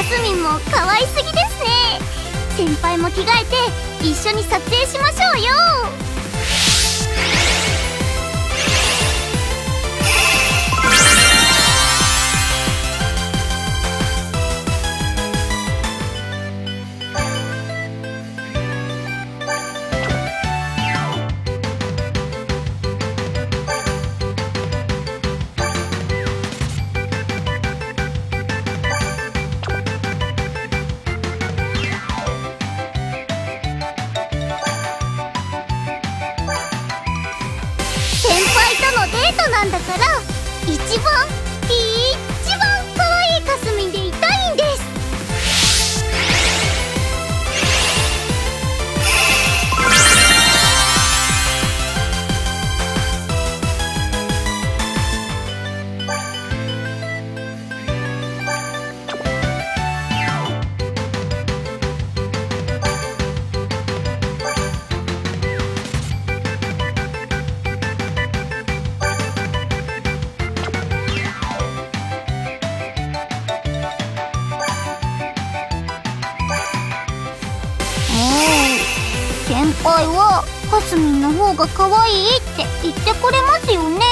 かすみんも可愛すぎですね。先輩も着替えて一緒に撮影しましょうよ。輩はかすみんの方が可愛いって言ってくれますよね。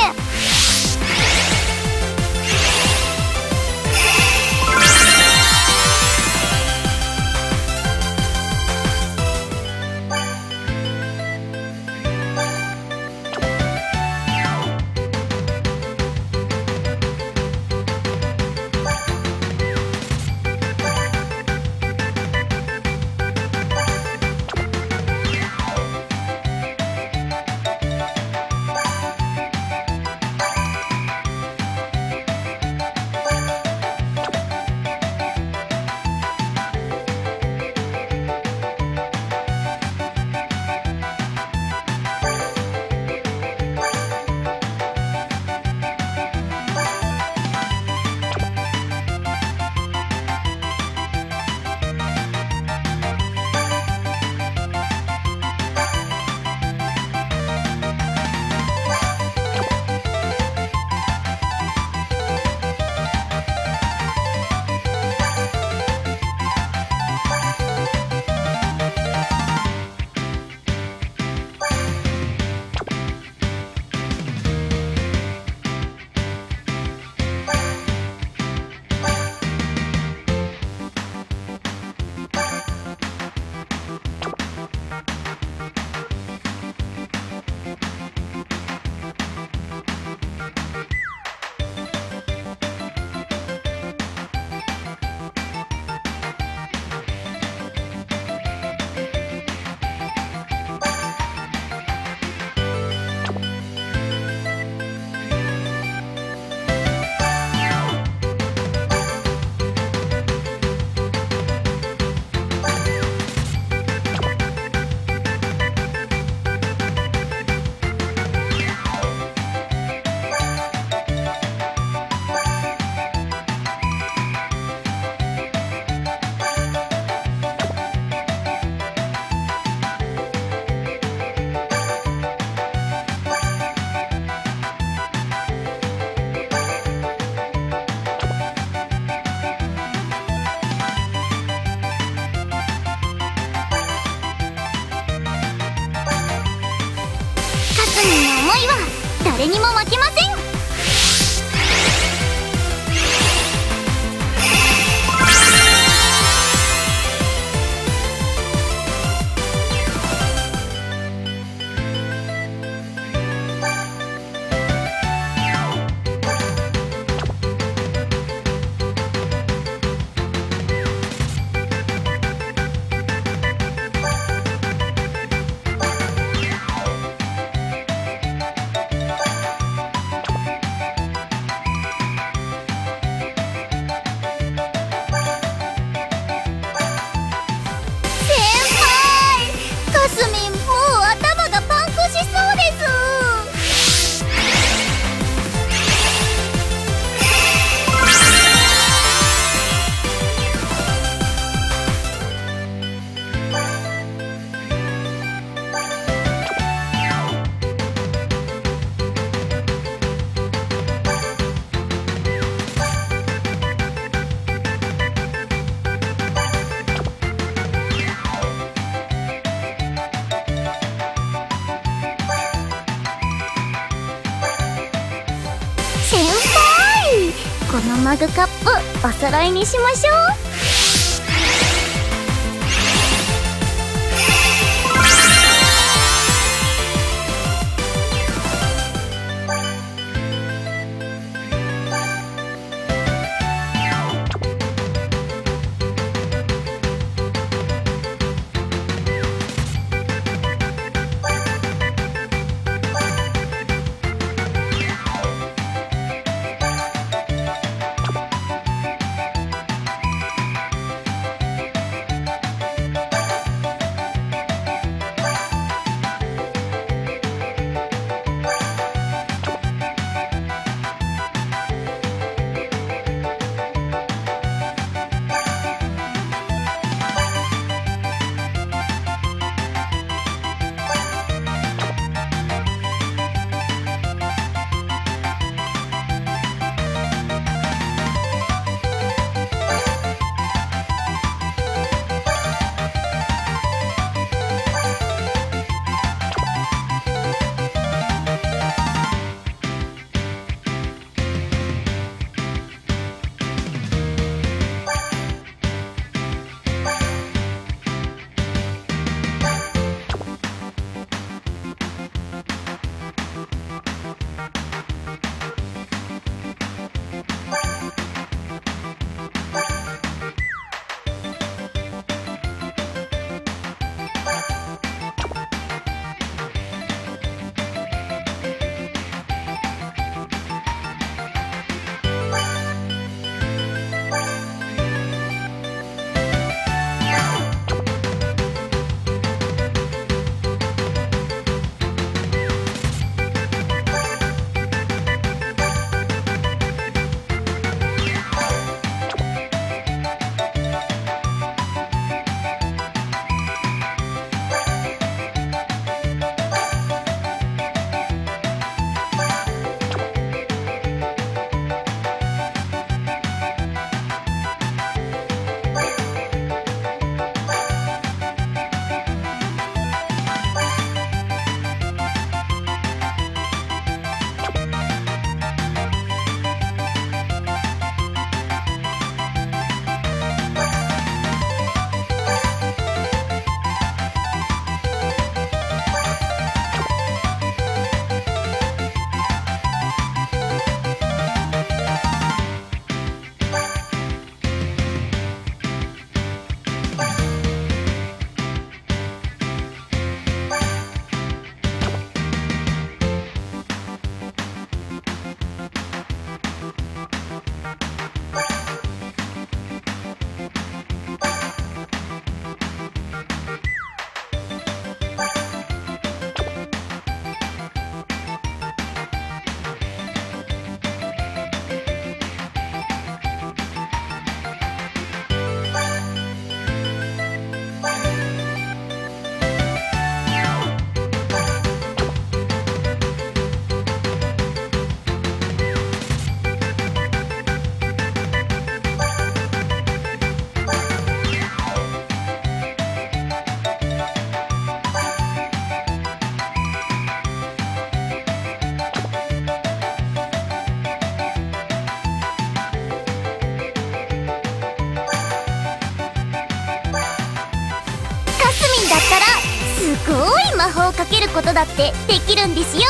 マグカップお揃いにしましょう。法をかけることだってできるんですよ。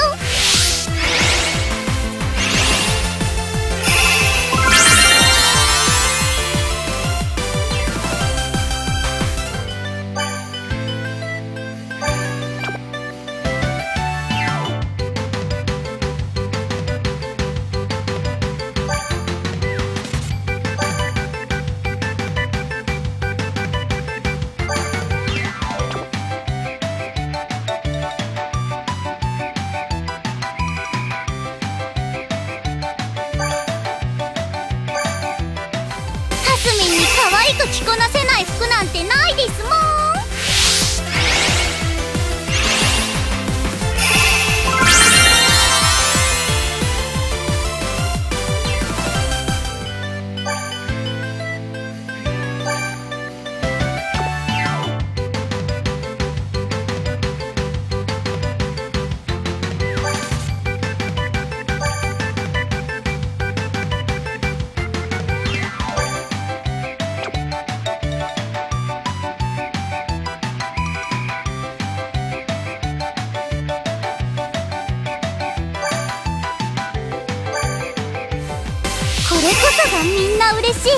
がみんな嬉しい。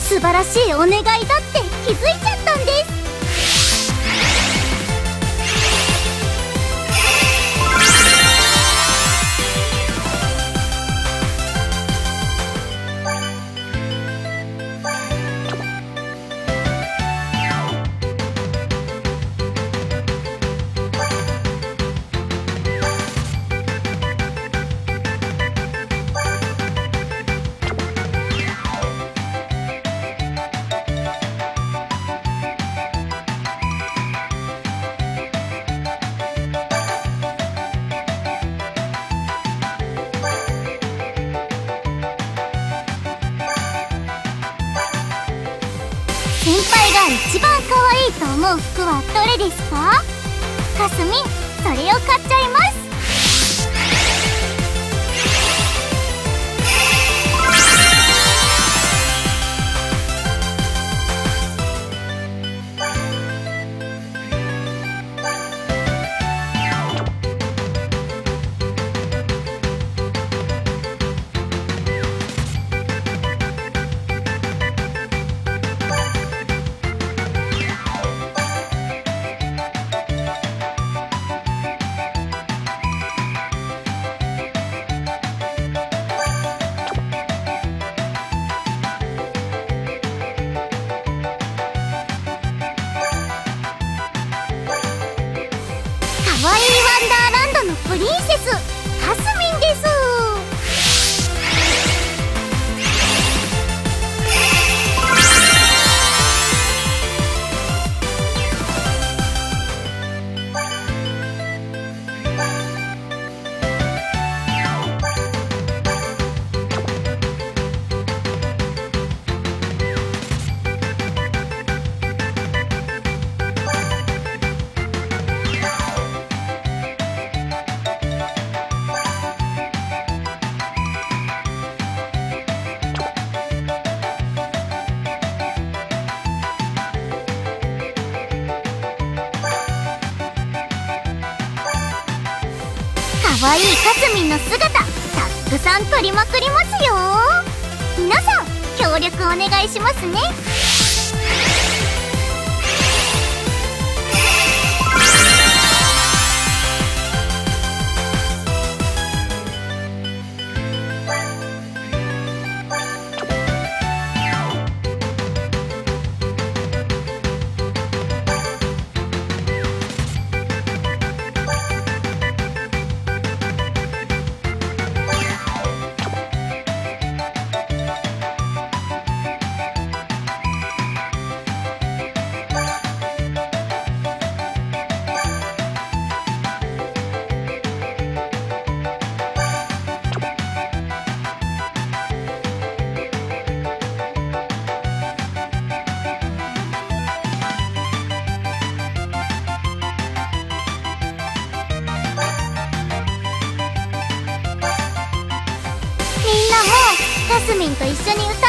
素晴らしいお願いだって気づいちゃった。服はどれですか？かすみんそれを買っちゃいます。まくりますよ。皆さん協力お願いしますね。ミンと一緒に歌